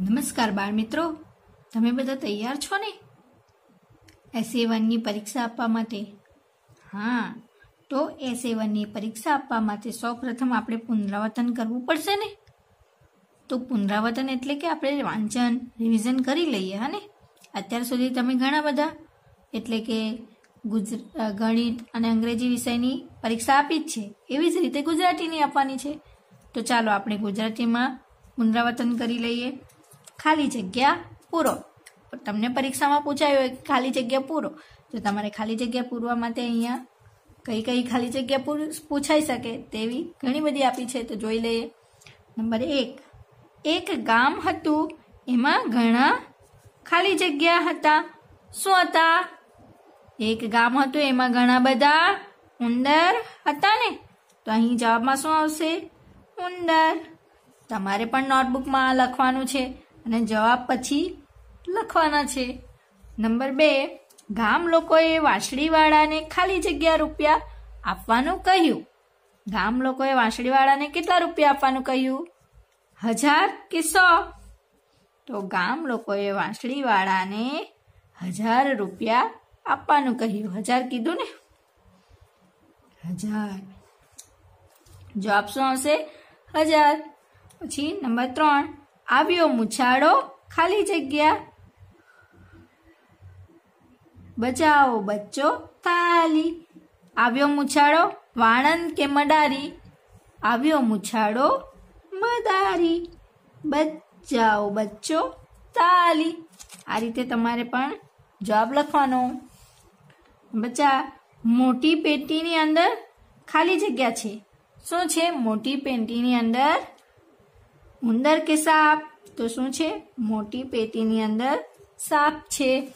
નમસ્કાર બાળ મિત્રો તમે બધા તૈયાર છો ને? એસએ વનની પરીક્ષા આપવા માટે? હા. તો એસએ વનની પરીક્ષા આપવા માટે સૌપ્રથમ આપણે પુનરાવર્તન કરવું પડશે ને? તો પુનરાવર્તન એટલે કે આપણે વાંચન રિવિઝન કરી લઈએ, હા ને? અત્યાર સુધી તમે ઘણા બધા, એટલે કે ગુજ, ગણિત અને અંગ્રેજી વિષયની પરીક્ષા આપી જ છે. એવી જ રીતે ગુજરાતીની આપવાની છે. તો ચાલો આપણે ગુજરાતીમાં પુનરાવર્તન કરી લઈએ. ખાલી જગ્યા પૂરો. તમને પરીક્ષામાં પૂછાયું હોય ખાલી જગ્યા પૂરો, તો તમારે ખાલી જગ્યા પૂરવા માટે અહીંયા કઈ કઈ ખાલી જગ્યા પૂછાઈ શકે તેવી ઘણી બધી આપી છે. તો જોઈ લઈએ. નંબર એક. એક ગામ હતું, એમાં ઘણા ખાલી જગ્યા હતા. શું હતા? એક ગામ હતું, એમાં ઘણા બધા ઉંદર હતા ને? તો અહીં જવાબમાં શું આવશે? ઉંદર. તમારે પણ નોટબુકમાં લખવાનું છે. અને જવાબ પછી લખવાના છે. નંબર બે, ગામ લોકોએ વાંસળીવાળાને ખાલી જગ્યા રૂપિયા આપવાનું કહ્યું. ગામ લોકોએ વાંસળીવાળાને કેટલા રૂપિયા આપવાનું કહ્યું? હજાર કે સો? તો ગામ લોકોએ વાંસળીવાળાને હજાર રૂપિયા આપવાનું કહ્યું. હજાર કીધું ને? હજાર. જવાબ શું આવશે? હજાર. પછી નંબર ત્રણ આવ્યો મુછાળો ખાલી જગ્યા. બચાવો બચ્ચો તાલી આવ્યો મુછાળો વાણંદ કે મડારી? આવ્યો મુછાળો મદારી બચાવો બચ્ચો તાલી આ રીતે તમારે પણ જવાબ લખવાનો. બચ્ચા મોટી પેટીની અંદર ખાલી જગ્યા છે. શું છે? મોટી પેટીની અંદર ઉંદર કે સાપ? તો શું છે? મોટી પેટીની અંદર સાપ છે.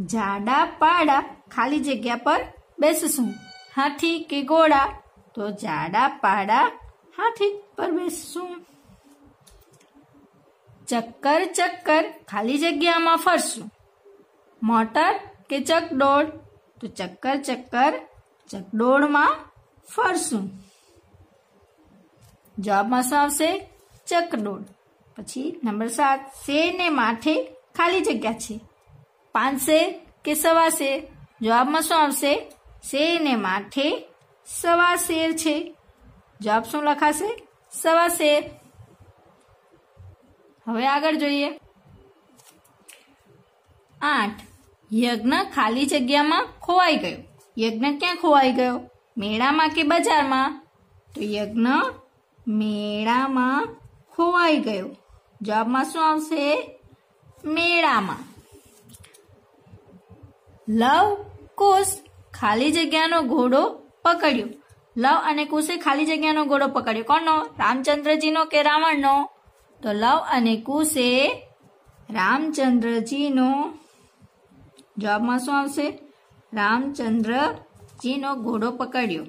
જાડા પાડા ખાલી જગ્યા પર બેસશું. હાથી કે ઘોડા? તો જાડા પાડા હાથી પર બેસશું. ચક્કર ચક્કર ખાલી જગ્યામાં ફરશું. મોટર કે ચકડોળ? તો ચક્કર ચક્કર ચકડોળમાં ફરશું. જવાબમાં શું આવશે? ચકડોળ. પછી નંબર સાત શે ને માથે ખાલી જગ્યા છે. પાંચ શેર કે સવા શેર જવાબમાં શું આવશે? શેર ને માથે સવા શેર છે. જવાબ શું લખાશે? સવા શેર. હવે આગળ જોઈએ. આઠ. યજ્ઞ ખાલી જગ્યામાં ખોવાઈ ગયો. યજ્ઞ ક્યાં ખોવાઈ ગયો? મેળામાં કે બજારમાં? તો યજ્ઞ મેળામાં ખોવાઈ ગયો. જવાબમાં શું આવશે? મેળામાં. લવ કુશ ખાલી જગ્યાનો ઘોડો પકડ્યો. લવ અને કુશે ખાલી જગ્યાનો ઘોડો પકડ્યો. કોનો? રામચંદ્રજીનો કે રાવણનો? તો લવ અને કુશે રામચંદ્રજીનો. જવાબમાં શું આવશે? રામચંદ્રજીનો ઘોડો પકડ્યો.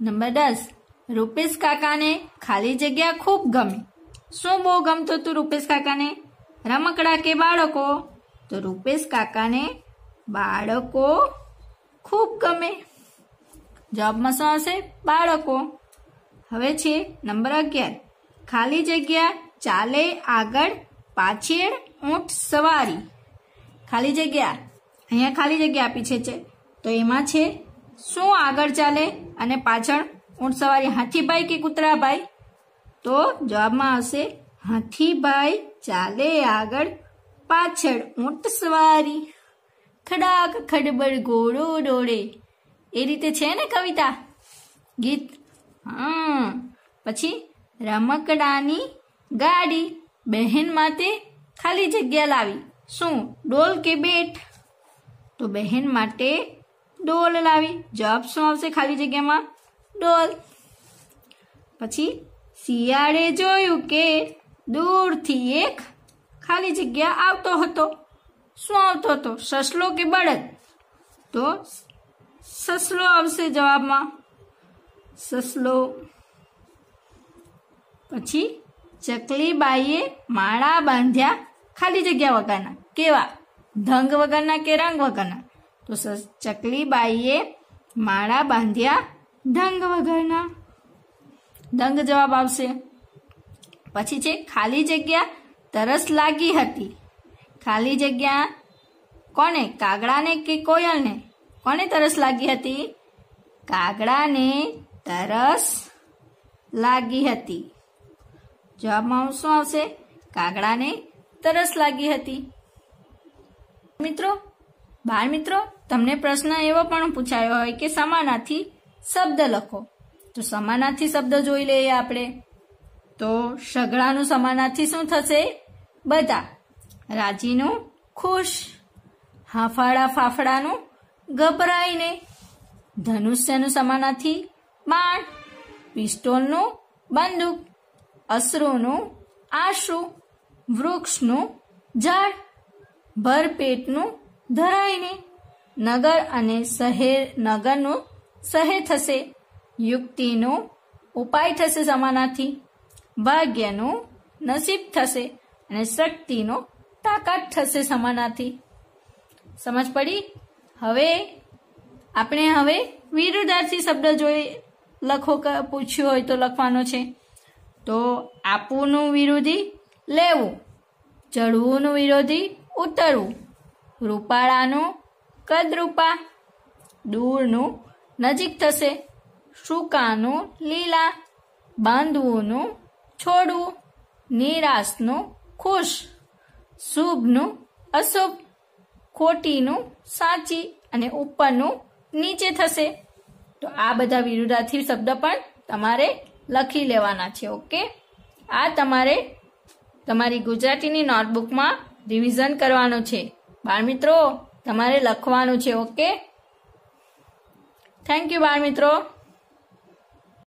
નંબર દસ. રૂપેશ કાકાને ખાલી જગ્યા ખૂબ ગમે. શું બહુ ગમતું હતું રૂપેશ કાકાને? રમકડા કે બાળકો? તો રૂપેશ કાકાને બાળકો ખૂબ ગમે. જવાબમાં શું આવશે બાળકો. હવે છે નંબર અગિયાર. ખાલી જગ્યા ચાલે આગળ પાછળ ઊંટ સવારી. ખાલી જગ્યા. અહીંયા ખાલી જગ્યા આપી છે. તો એમાં છે શું આગળ ચાલે અને પાછળ ઊંટ સવારી હાથીભાઈ કે કૂતરાભાઈ તો જવાબમાં આવશે હાથીભાઈ ચાલે આગળ પાછળ ઊંટ સવારી ખડાક ખડબડ ઘોડો દોડે એ રીતે છે ને કવિતા ગીત હા પછી રમકડાની ગાડી બહેન માટે ખાલી જગ્યા લાવી શું ડોલ કે બેટ તો બહેન માટે ડોલ લાવી જવાબ શું આવશે ખાલી જગ્યામાં ડોલ પછી શિયાળે જોયું કે દૂરથી એક ખાલી જગ્યા આવતો હતો. શું આવતો હતો? સસલો કે બળદ? તો સસલો આવશે જવાબમાં. સસલો. પછી ચકલીબાઈએ માળા બાંધ્યા ખાલી જગ્યા વગરના. કેવા? ધંગ વગરના કે રંગ વગરના? તો ચકલીબાઈએ માળા બાંધ્યા ઢંગ વગરના? દંગ જવાબ આવશે. પછી છે, ખાલી જગ્યા તરસ લાગી હતી. ખાલી જગ્યા કોને? કાગડાને કે કોયલને? કોને તરસ લાગી હતી? કાગડાને તરસ લાગી હતી. જવાબમાં શું આવશે? કાગડાને તરસ લાગી હતી. મિત્રો, બાળ મિત્રો, તમને પ્રશ્ન એવો પણ પૂછાયો હોય કે સમાનાર્થી શબ્દ લખો. તો સમાનાર્થી શબ્દ જોઈ લઈએ આપણે. તો સઘળાનું સમાનાર્થી શું થશે? બધા. રાજીનું, ખુશ. હાફાળા ફાફડાનું, ગભરાઈને. ધનુષ્યનું સમાનાથી બાણ. પિસ્તોલનું, બંદૂક. અશ્રુનું, આશુ. વૃક્ષનું, ઝાડ. ભરપેટનું, ધરાઈને. નગર અને શહેર, નગરનું શહેર થશે. યુક્તિનું ઉપાય થશે સમાનાથી ભાગ્યનું નસીબ થશે અને શક્તિનો તાકાત થશે સમાનાથી સમજ પડી? હવે આપણે હવે વિરુદ્ધાર્થી શબ્દ જોઈ લખો પૂછ્યું હોય તો લખવાનો છે. તો આપવુંનું વિરોધી લેવું ચડવુંનું વિરોધી ઉતરવું, રૂપાળાનું કદરૂપા, દૂરનું નજીક થશે. સૂકાનું, લીલા બાંધવુંનું, છોડવું, નિરાશનું, ખુશ. શુભનું, અશુભ. ખોટીનું, સાચી. અને ઉપરનું, નીચે થશે. તો આ બધા વિરુદ્ધાર્થી શબ્દ પણ તમારે લખી લેવાના છે, ઓકે? આ તમારે તમારી ગુજરાતીની નોટબુકમાં રિવિઝન કરવાનું છે. બાળ મિત્રો તમારે લખવાનું છે, ઓકે? થેન્ક યુ બાળમિત્રો